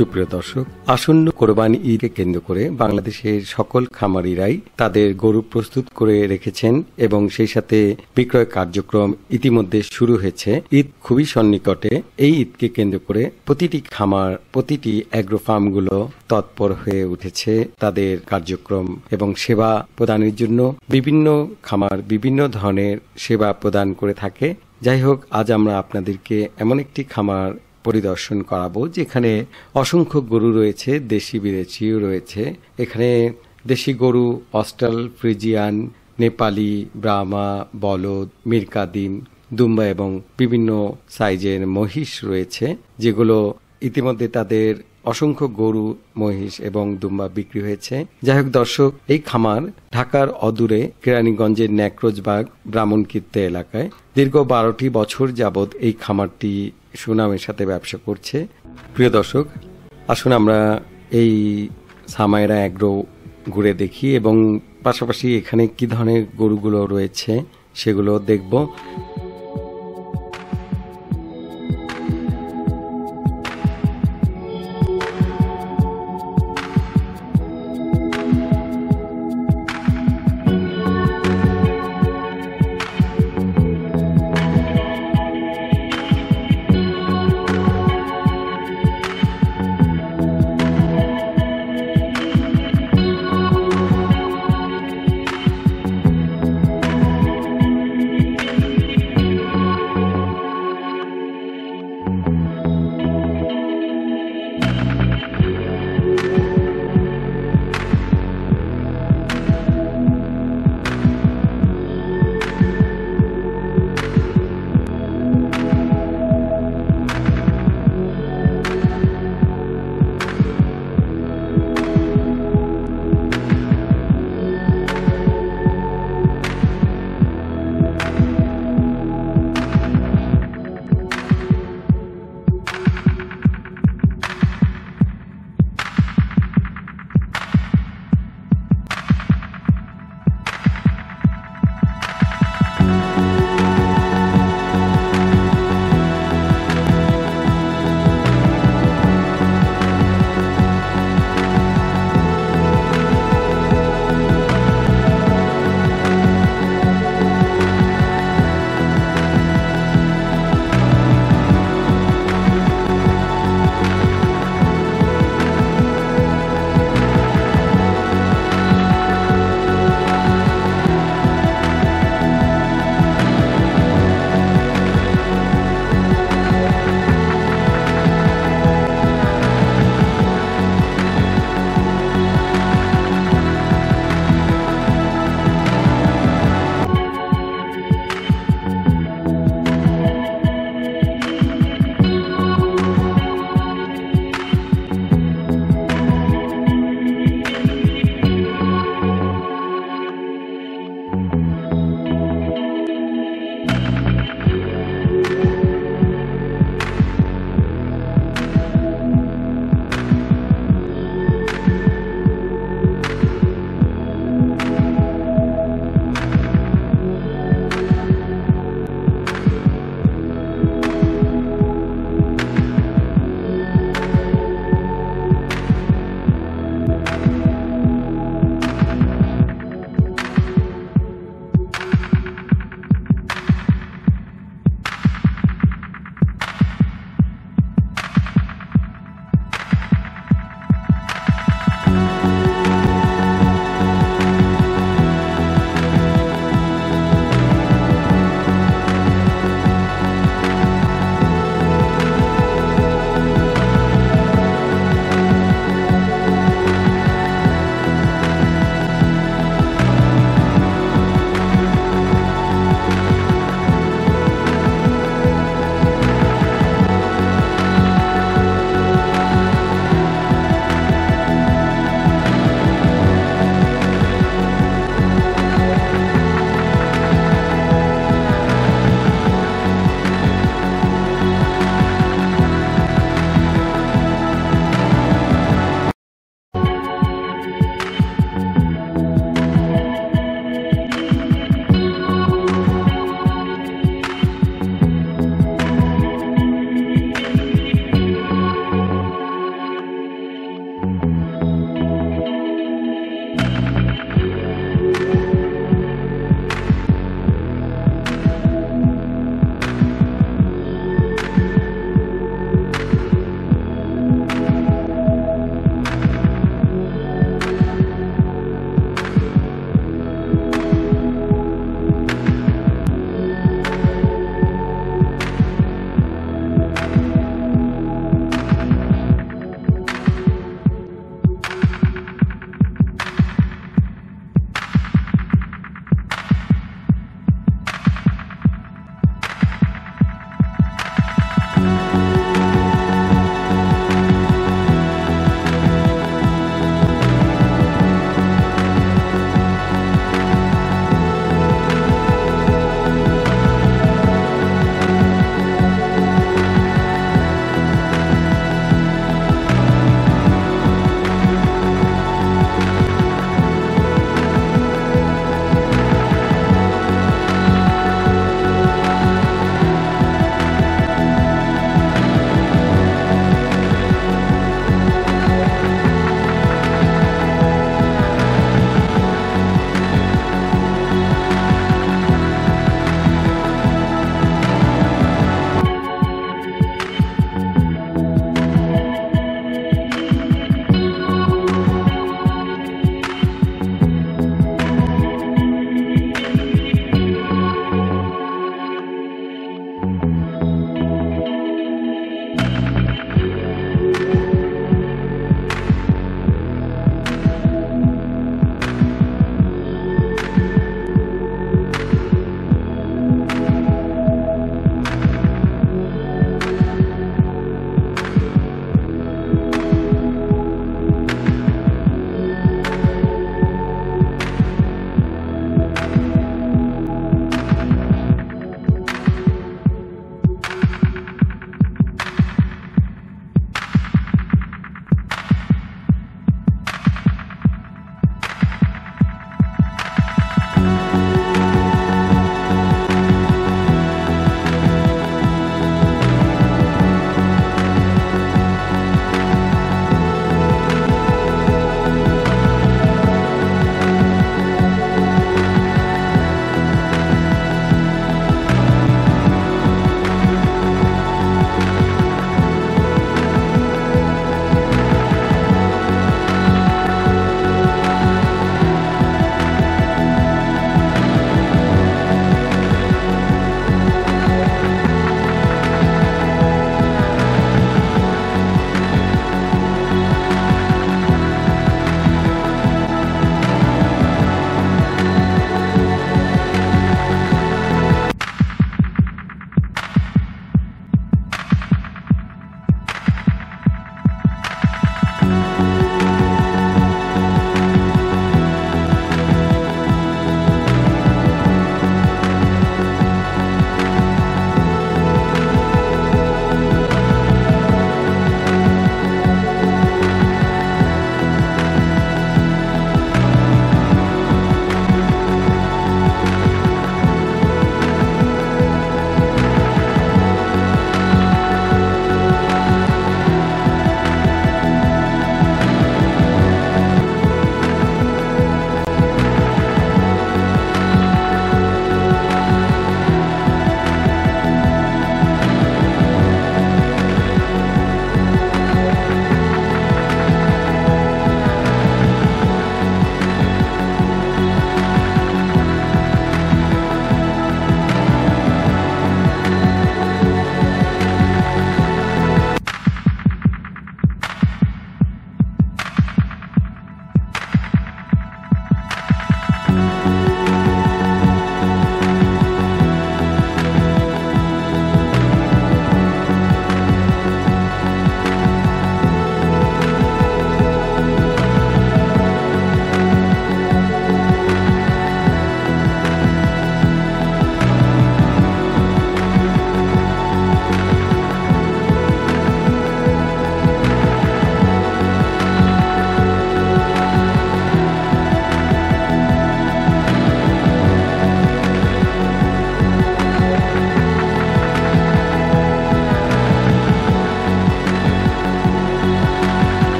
সুপ্রিয় দর্শক, আসন্ন কোরবানি ঈদকে কেন্দ্র করে বাংলাদেশের সকল খামারিরাই তাদের গরু প্রস্তুত করে রেখেছেন এবং সেই সাথে বিক্রয় কার্যক্রম ইতিমধ্যে শুরু হয়েছে। ঈদ খুবই সন্নিকটে। এই ঈদকে কেন্দ্র করে প্রতিটি খামার, প্রতিটি অ্যাগ্রো ফার্মগুলো তৎপর হয়ে উঠেছে তাদের কার্যক্রম এবং সেবা প্রদানের জন্য। বিভিন্ন খামার বিভিন্ন ধরনের সেবা প্রদান করে থাকে। যাই হোক, আজ আমরা আপনাদেরকে এমন একটি খামার পরিদর্শন করাবো, যেখানে অসংখ্য গরু রয়েছে, দেশি বিদেশিও রয়েছে। এখানে দেশি গরু অস্টাল ফ্রিজিয়ান, নেপালি, ব্রাহ্মা, বলদ, মিরকাদিন, দুম্বা এবং বিভিন্ন সাইজের মহিষ রয়েছে, যেগুলো ইতিমধ্যে তাদের অসংখ্য গরু, মহিষ এবং দুম্বা বিক্রি হয়েছে। যাই হোক দর্শক, এই খামার ঢাকার অদূরে কেরানীগঞ্জের ন্যাক্রোজবাগ ব্রাহ্মণকীর্তে এলাকায় দীর্ঘ বারোটি বছর যাবৎ এই খামারটি সুনামের সাথে ব্যবসা করছে। প্রিয় দর্শক, আসুন আমরা এই সামায়রা অ্যাগ্রো ঘুরে দেখি এবং পাশাপাশি এখানে কি ধরনের গরুগুলো রয়েছে সেগুলো দেখব।